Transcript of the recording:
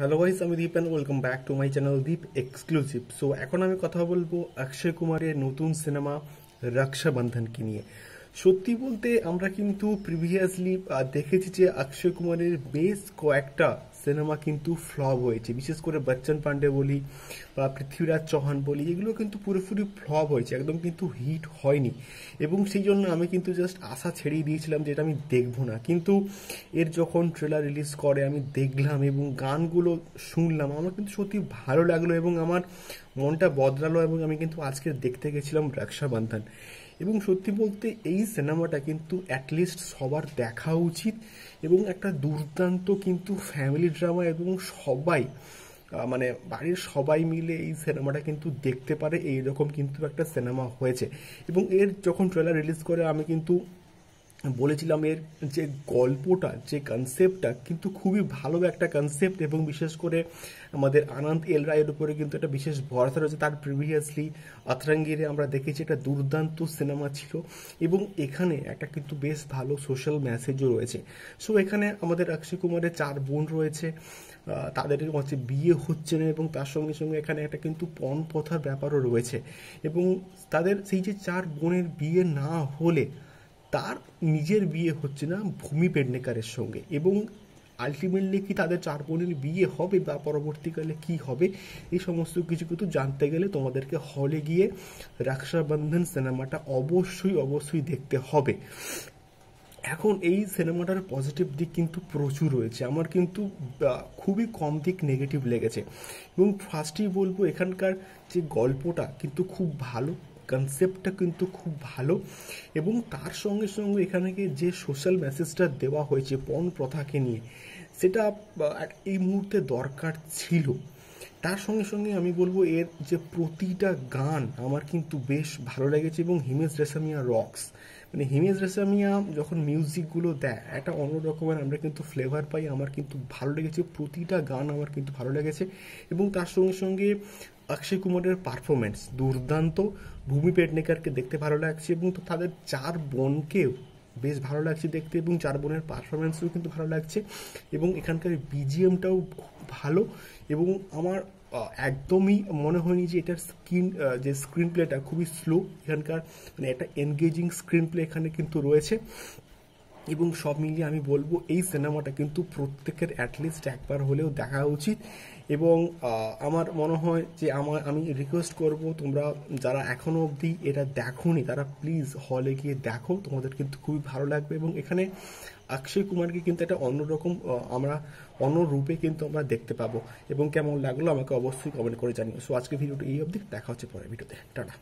Hello guys আমি Deep and welcome back to my channel Deep exclusive so এখন আমি কথা বলব অক্ষয় কুমারের নতুন সিনেমা রক্ষাবন্ধনকে নিয়ে। সত্যি বলতে আমরা কিন্তু প্রিভিয়াসলি দেখেছি যে অক্ষয় কুমারের বেশ কয়েকটা সিনেমা কিন্তু ফ্লপ হয়েছে। বিশেষ করে বচ্চন পান্ডে বলি বা পৃথ্বীরাজ চৌহান বলি, এগুলো কিন্তু পুরোপুরি ফ্লপ হয়েছে, একদম কিন্তু হিট হয়নি। এবং সেই জন্য আমি কিন্তু জাস্ট আশা ছেড়েই দিয়েছিলাম যে এটা আমি দেখব না। কিন্তু এর যখন ট্রেলার রিলিজ করে, আমি দেখলাম এবং গানগুলো শুনলাম, আমার কিন্তু সত্যি ভালো লাগল এবং আমার মনটা বদলালো এবং আমি কিন্তু আজকে দেখতে গেছিলাম রক্ষাবন্ধন। এবং সত্যি বলতে এই সিনেমাটা কিন্তু অ্যাটলিস্ট সবার দেখা উচিত এবং একটা দুর্দান্ত কিন্তু ফ্যামিলি ড্রামা এবং সবাই মানে বাড়ির সবাই মিলে এই সিনেমাটা কিন্তু দেখতে পারে, এইরকম কিন্তু একটা সিনেমা হয়েছে। এবং এর যখন ট্রেলার রিলিজ করে, আমি কিন্তু বলেছিলাম এর যে গল্পটা, যে কনসেপ্টটা কিন্তু খুবই ভালো একটা কনসেপ্ট এবং বিশেষ করে আমাদের আনন্দ এল রায়ের উপরে কিন্তু একটা বিশেষ ভরসা রয়েছে। তার প্রিভিয়াসলি আতরাঙ্গিরে আমরা দেখেছি একটা দুর্দান্ত সিনেমা ছিল এবং এখানে একটা কিন্তু বেশ ভালো সোশ্যাল মেসেজও রয়েছে। সো এখানে আমাদের অক্ষয় কুমারের চার বোন রয়েছে। তাদের হচ্ছে বিয়ে হচ্ছে না এবং তার সঙ্গে সঙ্গে এখানে একটা কিন্তু পণ প্রথার ব্যাপারও রয়েছে। এবং তাদের সেই যে চার বোনের বিয়ে না হলে তার নিজের বিয়ে হচ্ছে না ভূমি পেডনেকারের সঙ্গে। এবং আলটিমেটলি কি তাদের চার বোনের বিয়ে হবে বা পরবর্তীকালে কি হবে এই সমস্ত কিছু কিন্তু জানতে গেলে তোমাদেরকে হলে গিয়ে রক্ষাবন্ধন সিনেমাটা অবশ্যই অবশ্যই দেখতে হবে। এখন এই সিনেমাটার পজিটিভ দিক কিন্তু প্রচুর রয়েছে। আমার কিন্তু খুবই কম দিক নেগেটিভ লেগেছে। এবং ফার্স্টেই বলব, এখানকার যে গল্পটা কিন্তু খুব ভালো। কনসেপ্টটা কিন্তু খুব ভালো এবং তার সঙ্গে সঙ্গে এখানে যে সোশ্যাল মেসেজটা দেওয়া হয়েছে, পণ প্রথাকে নিয়ে, সেটা এই মুহূর্তে দরকার ছিল। তার সঙ্গে সঙ্গে আমি বলব এর যে প্রতিটা গান আমার কিন্তু বেশ ভালো লেগেছে এবং হিমেশ রেসামিয়া রক্স মানে হিমেশ রেসামিয়া যখন মিউজিকগুলো দেয়, একটা অন্য রকমের আমরা কিন্তু ফ্লেভার পাই, আমার কিন্তু ভালো লেগেছে, প্রতিটা গান আমার কিন্তু ভালো লেগেছে এবং তার সঙ্গে সঙ্গে অক্ষয় কুমারের পারফরমেন্স দুর্দান্ত, ভূমি পেডনেকারকে দেখতে ভালো লাগছে এবং তো তাদের চার বোনকেও বেশ ভালো লাগছে দেখতে এবং চার বোনের পারফরমেন্সও কিন্তু ভালো লাগছে এবং এখানকার বিজিএমটাও খুব ভালো এবং আমার একদমই মনে হয়নি যে এটার স্ক্রিন যে স্ক্রিন প্লেটা খুবই স্লো এখানকার মানে একটা এনগেজিং স্ক্রিন প্লে এখানে কিন্তু রয়েছে। এবং সব মিলিয়ে আমি বলব এই সিনেমাটা কিন্তু প্রত্যেকের অ্যাটলিস্ট একবার হলেও দেখা উচিত। এবং আমার মনে হয় যে আমার আমি রিকোয়েস্ট করব তোমরা যারা এখনও অবধি এটা দেখোনি, তারা প্লিজ হলে গিয়ে দেখো। তোমাদের কিন্তু খুবই ভালো লাগবে এবং এখানে অক্ষয় কুমারকে কিন্তু একটা অন্যরকম আমরা অন্য রূপে কিন্তু আমরা দেখতে পাবো। এবং কেমন লাগল আমাকে অবশ্যই কমেন্ট করে জানিও। সো আজকে ভিডিওটা এই অবধি। দেখা হচ্ছে পরের ভিডিওতে টাটা।